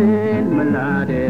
Meladen, Meladen.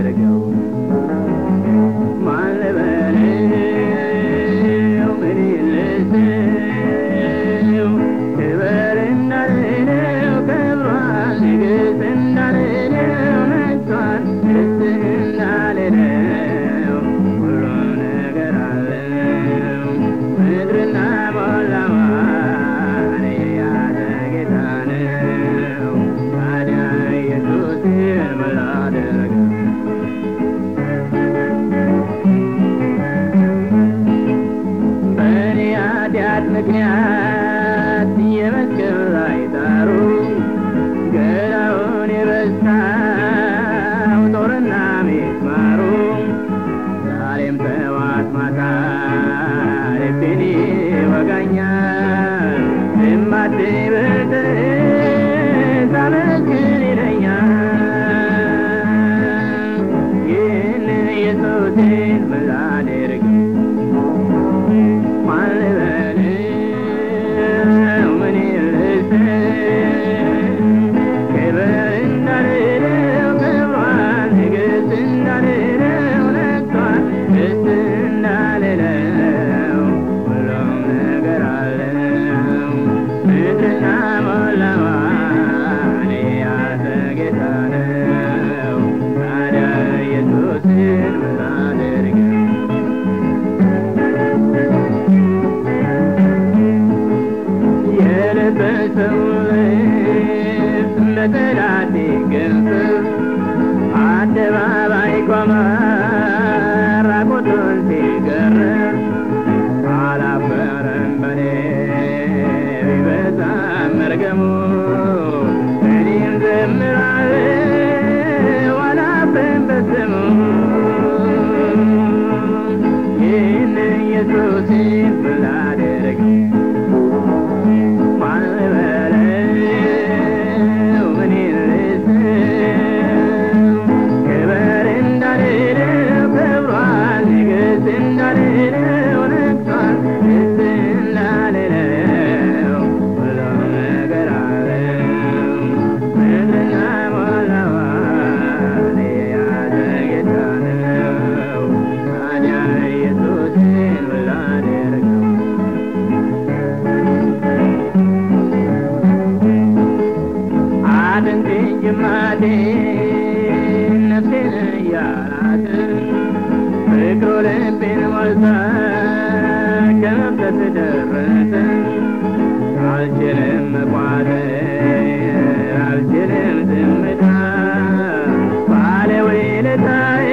ya tiene que la idaro Yeah. ፍቅሩ ልቤን ሞልታ ከም ተስደረሰ አልችልም መቋጠ አልችልም ዝምታ ባለወይልታዬ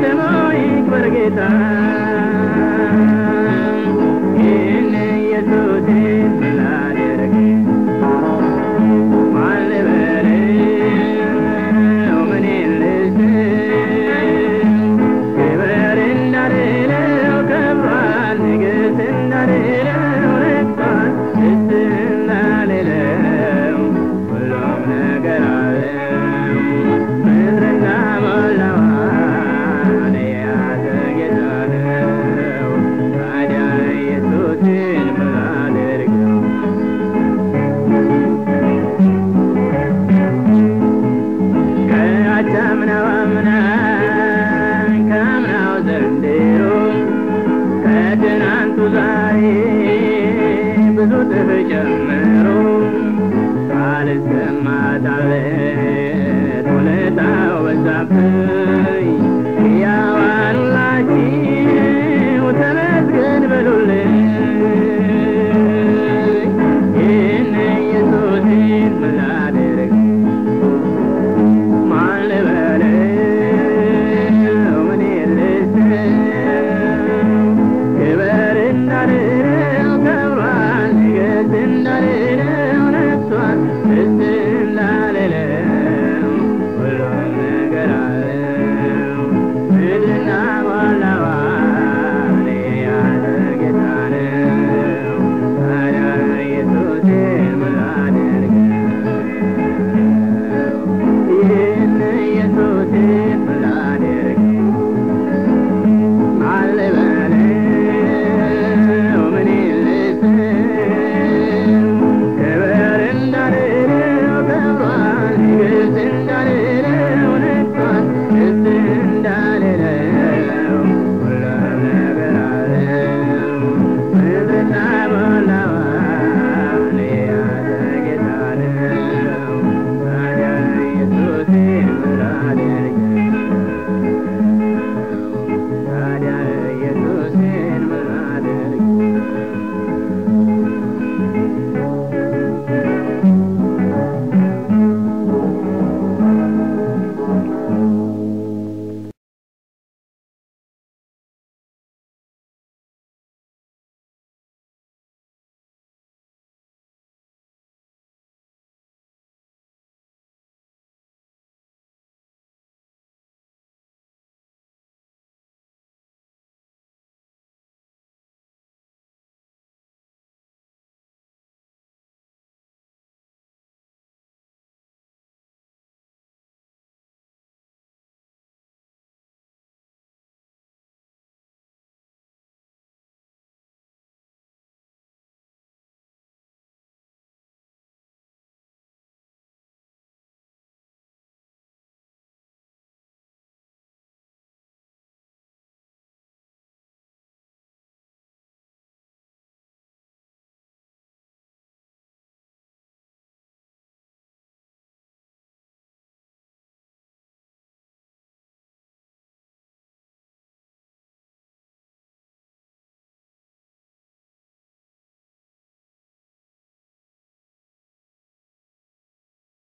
ስሙ ይክበር ጌታ ፍቅር ጀምሮ አልሰማታበት ሁኔታ ወዛብህ